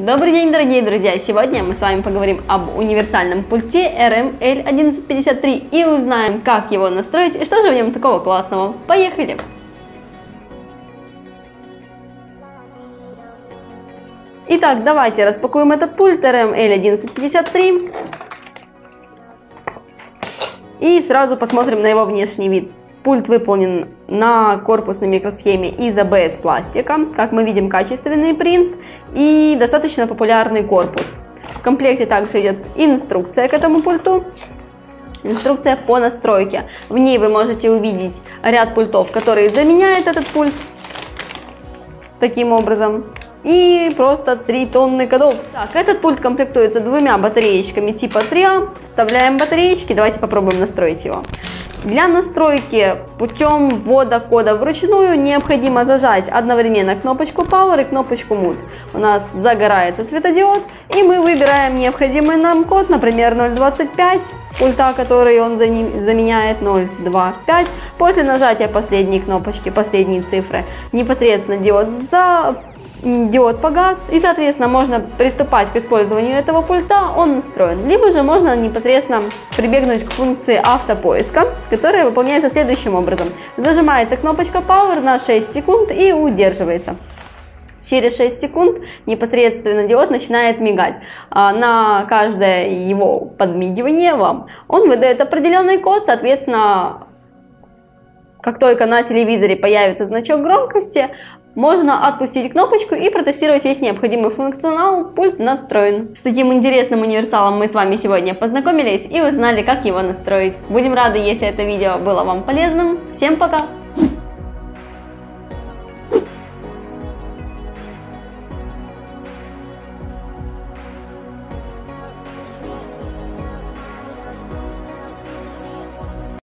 Добрый день, дорогие друзья! Сегодня мы с вами поговорим об универсальном пульте RM-L1153 и узнаем, как его настроить и что же в нем такого классного. Поехали! Итак, давайте распакуем этот пульт RM-L1153 и сразу посмотрим на его внешний вид. Пульт выполнен на корпусной микросхеме из АБС пластика. Как мы видим, качественный принт и достаточно популярный корпус. В комплекте также идет инструкция к этому пульту. Инструкция по настройке. В ней вы можете увидеть ряд пультов, которые заменяют этот пульт. Таким образом и просто 3 тонны кодов. Так, этот пульт комплектуется двумя батареечками типа 3А. Вставляем батареечки, давайте попробуем настроить его. Для настройки путем ввода кода вручную необходимо зажать одновременно кнопочку Power и кнопочку Mood. У нас загорается светодиод и мы выбираем необходимый нам код, например 0.25, пульта, который он заменяет 0.2.5. После нажатия последней кнопочки, последней цифры, непосредственно диод за диод погас, и, соответственно, можно приступать к использованию этого пульта, он настроен. Либо же можно непосредственно прибегнуть к функции автопоиска, которая выполняется следующим образом. Зажимается кнопочка Power на 6 секунд и удерживается. Через 6 секунд непосредственно диод начинает мигать. А, на каждое его подмигивание вам он выдает определенный код, соответственно, как только на телевизоре появится значок громкости, можно отпустить кнопочку и протестировать весь необходимый функционал, пульт настроен. С таким интересным универсалом мы с вами сегодня познакомились и узнали, как его настроить. Будем рады, если это видео было вам полезным. Всем пока!